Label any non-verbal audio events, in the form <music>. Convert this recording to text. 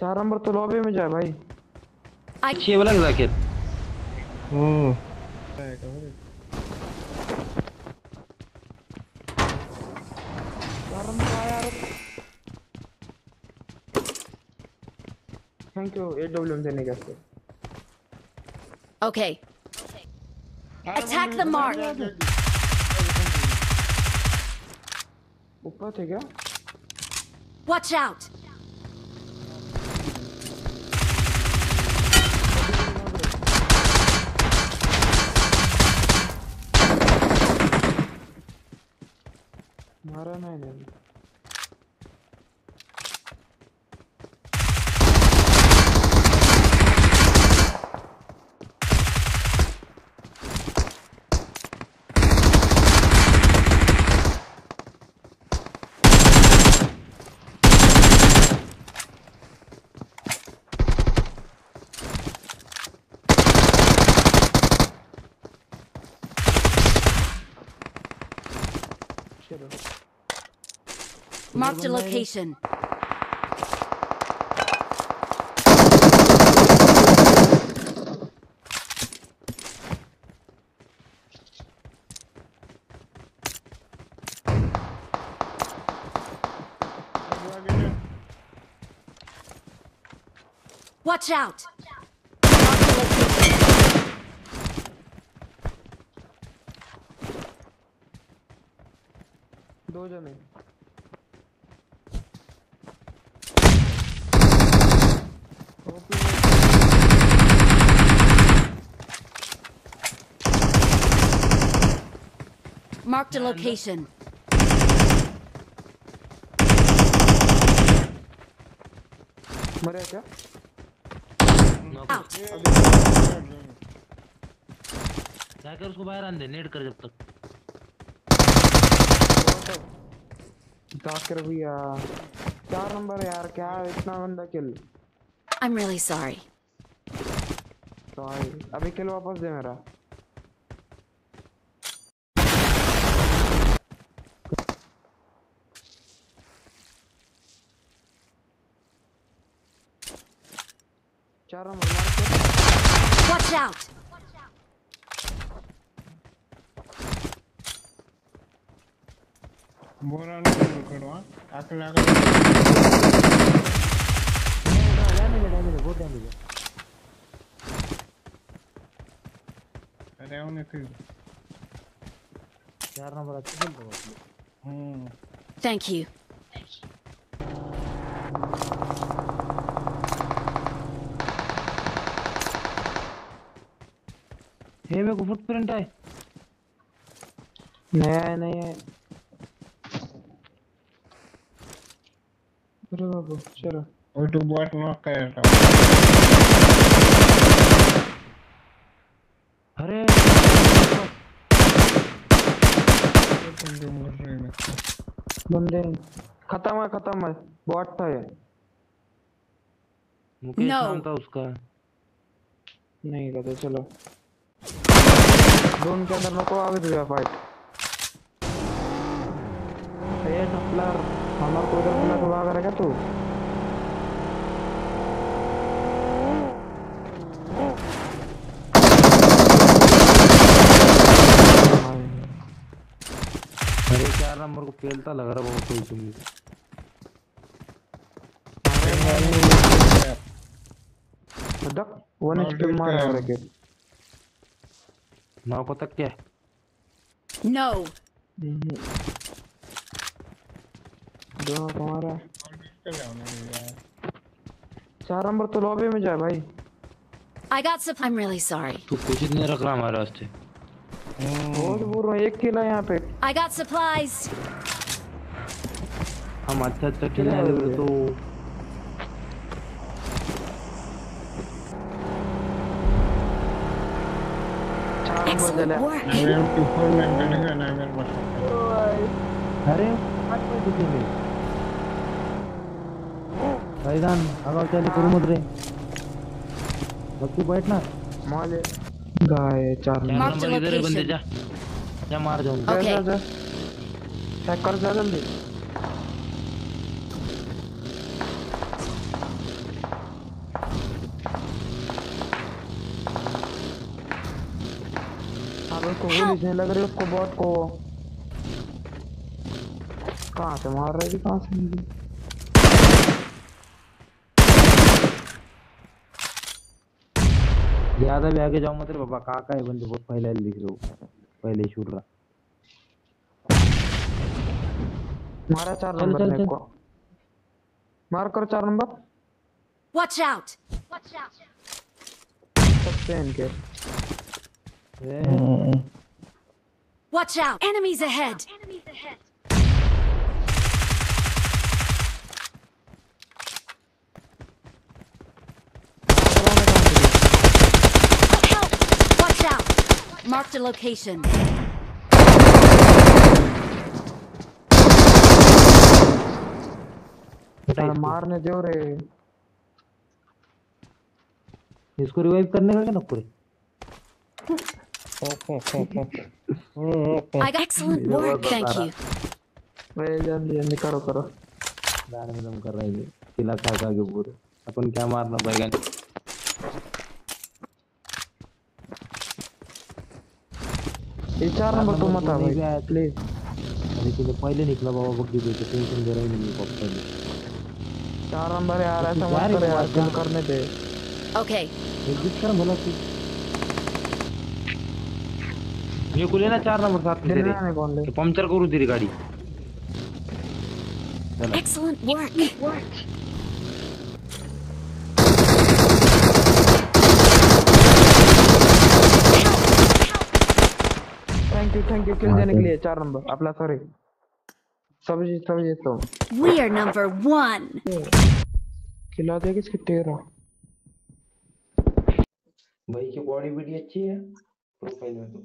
चार नंबर तो लॉबी में जाए भाई छे वाला के Zakir hmm thank you AWM देने के लिए Okay. Attack the mark. ऊपर थे क्या Watch out. मारा नहीं नहीं चलो Marked a location. Watch out. दो जने Marked a location. मरे क्या Out. जाकर उसको बाहर आने दे नेट कर जब तक जाकर भैया चार नंबर यार क्या इतना बंदा किल I'm really sorry. सॉरी अभी किल वापस दे मेरा। चार नंबर Watch out. बोराने कड़वा अकल अकल डैमेज है? डैमेज है बहुत डैमेज है अरे उन्हें फिर। चार नंबर अच्छा खेल रहा है हम्म। Thank you. हे मेरे को फुटप्रिंट है। नया है नया है। अरे बाबू चलो वो तो बॉट नॉक कर रहा अरे बंदे खत्म है खत्म है बॉट था ये मुकेश No. नाम था उसका नहीं कहते चलो जोन के अंदर नको आवे तुझे फाइट ये टपलर हमार को इधर बुला के भाग रहा क्या तू अरे चार नंबर को पेलता लग रहा बहुत कोई तुम डक वन एचपी मार रहा है नौ को तक क्या No. दो हमारा चार नंबर तो लॉबी में जाए भाई I got some. I'm really sorry. तू कुछ नहीं रख रहा हमारे वास्ते बहुत बोल रहा एक किला यहाँ पे I got supplies. हम अच्छा अच्छा खेलने लगे तो Excellent work. टू फोर में अरे पाच ಐದಾನ್ ಅಗಾವಚಲಿ मुद्रे. बक्की बैठ ना माले. गाय चार मार चलो इधर बंदे जा. जा मार जाऊँगा ओके जा कर जा जल्दी. लग रही उसको बहुत को। कहा से मार रहे थे कहा से नहीं ज़्यादा भी आगे जाओ मत रे बाबा कहाँ का है बंदे बहुत पहले दिख रहे हो पहले ही छूट रहा मारा चार नंबर चल, चल। को मार करो चार नंबर Watch out! सकते हैं इनके ए, Watch out! Enemies ahead! Help! Watch out! Marked a location. मारने दो रे इसको रिवाइव करने का क्या नको <laughs> I got excellent work, thank you. रे जल्दी जल्दी करो करो। दाने में दम कर रहे हैं। तिला खा खा के पूरे। अपन क्या मारना बैगन ये चार नंबर तो मत आ भाई। तो- प्लीज़ अरे तूने पहले निकला बाबा बग्गी टेंशन दे रहा ही नहीं पहले चार नंबर यार ऐसा मत कर यार करने दे Okay, एग्जिट कर भला तू। ये को लेना चार नंबर साथ में तेरे। दिलने कौन ले तो पंक्चर करू तेरी गाड़ी। excellent work. Thank you thank you kill देने के लिए चार नंबर अपना सॉरी सब्ज़ी सब्ज़ी तो। We are number one. खिला दे किसके तेरा। भाई की बॉडी बड़ी अच्छी है। प्रोफ़ाइल में तो।